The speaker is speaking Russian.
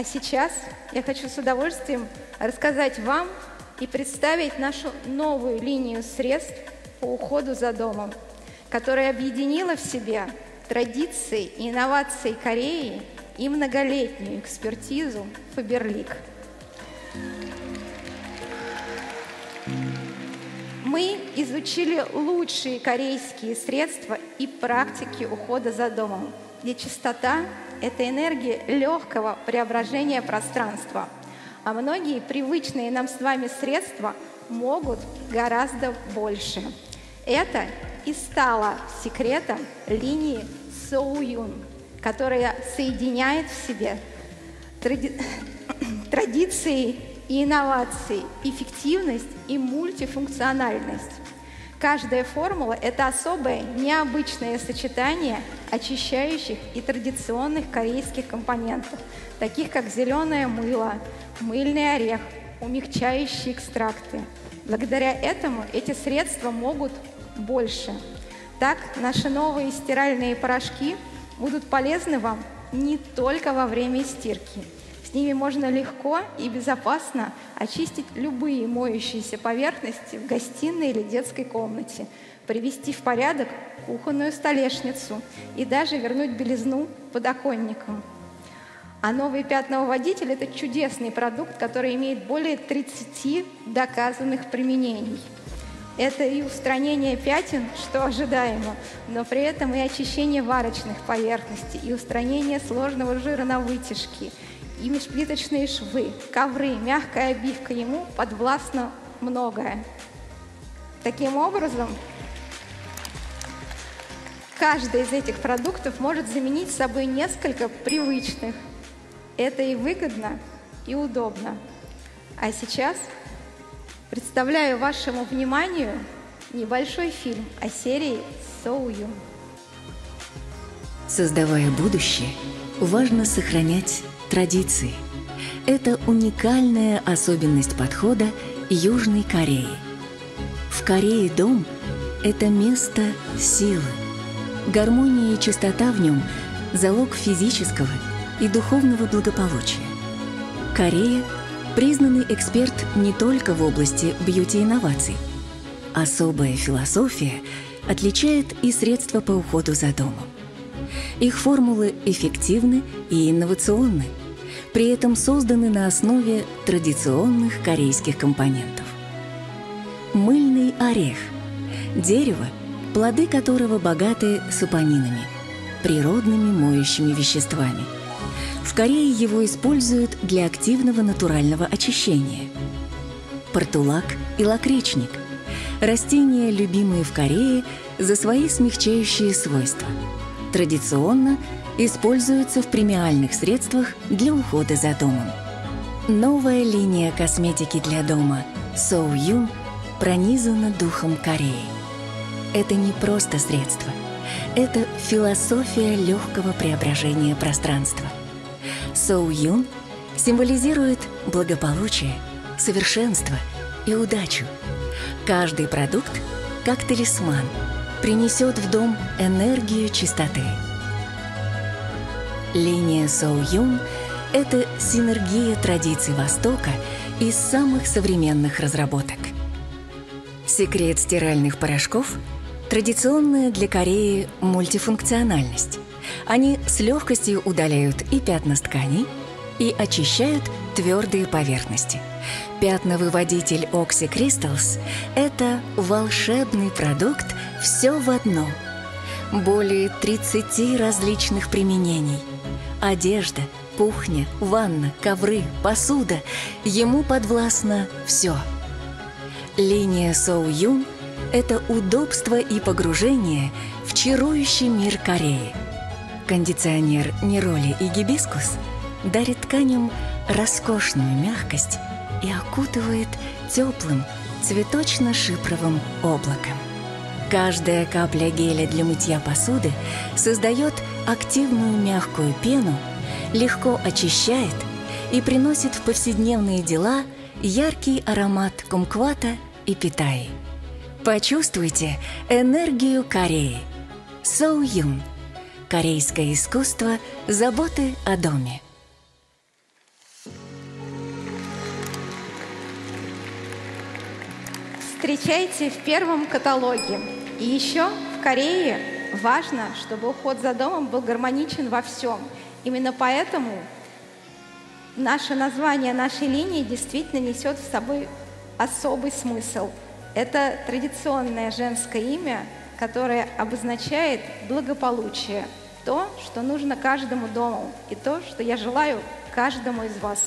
А сейчас я хочу с удовольствием рассказать вам и представить нашу новую линию средств по уходу за домом, которая объединила в себе традиции и инновации Кореи и многолетнюю экспертизу Фаберлик. Мы изучили лучшие корейские средства и практики ухода за домом, где чистота – это энергия легкого преображения пространства, а многие привычные нам с вами средства могут гораздо больше. Это и стало секретом линии Соуюн, которая соединяет в себе тради... традиции и инновации, эффективность и мультифункциональность. Каждая формула – это особое, необычное сочетание очищающих и традиционных корейских компонентов, таких как зеленое мыло, мыльный орех, умягчающие экстракты. Благодаря этому эти средства могут больше. Так наши новые стиральные порошки будут полезны вам не только во время стирки – с ними можно легко и безопасно очистить любые моющиеся поверхности в гостиной или детской комнате, привести в порядок кухонную столешницу и даже вернуть белизну подоконникам. А новый пятновыводитель – это чудесный продукт, который имеет более 30 доказанных применений. Это и устранение пятен, что ожидаемо, но при этом и очищение варочных поверхностей, и устранение сложного жира на вытяжке – и межплиточные швы, ковры, мягкая обивка ему подвластно многое. Таким образом, каждый из этих продуктов может заменить собой несколько привычных. Это и выгодно, и удобно. А сейчас представляю вашему вниманию небольшой фильм о серии «Соую». Создавая будущее, важно сохранять традиции. Это уникальная особенность подхода Южной Кореи. В Корее дом – это место силы. Гармония и чистота в нем – залог физического и духовного благополучия. Корея – признанный эксперт не только в области бьюти-инноваций. Особая философия отличает и средства по уходу за домом. Их формулы эффективны и инновационны – при этом созданы на основе традиционных корейских компонентов. Мыльный орех – дерево, плоды которого богаты сапонинами, природными моющими веществами. В Корее его используют для активного натурального очищения. Портулак и лакричник – растения, любимые в Корее за свои смягчающие свойства. Традиционно – используются в премиальных средствах для ухода за домом. Новая линия косметики для дома So Yun пронизана духом Кореи. Это не просто средство. Это философия легкого преображения пространства. So Yun символизирует благополучие, совершенство и удачу. Каждый продукт, как талисман, принесет в дом энергию чистоты – Линия Соу Юн – это синергия традиций Востока и самых современных разработок. Секрет стиральных порошков – традиционная для Кореи мультифункциональность. Они с легкостью удаляют и пятна с тканей, и очищают твердые поверхности. Пятновыводитель Oxy Crystals – это волшебный продукт «все в одном». Более 30 различных применений – Одежда, кухня, ванна, ковры, посуда. Ему подвластно все. Линия Соу Юн – это удобство и погружение в чарующий мир Кореи. Кондиционер Нероли и Гибискус дарит тканям роскошную мягкость и окутывает теплым цветочно-шипровым облаком. Каждая капля геля для мытья посуды создает активную мягкую пену, легко очищает и приносит в повседневные дела яркий аромат кумквата и питаи. Почувствуйте энергию Кореи. Соу Юн. Корейское искусство заботы о доме. Встречайте в первом каталоге. И еще в Корее важно, чтобы уход за домом был гармоничен во всем. Именно поэтому наше название нашей линии действительно несет в собой особый смысл. Это традиционное женское имя, которое обозначает благополучие, то, что нужно каждому дому, и то, что я желаю каждому из вас.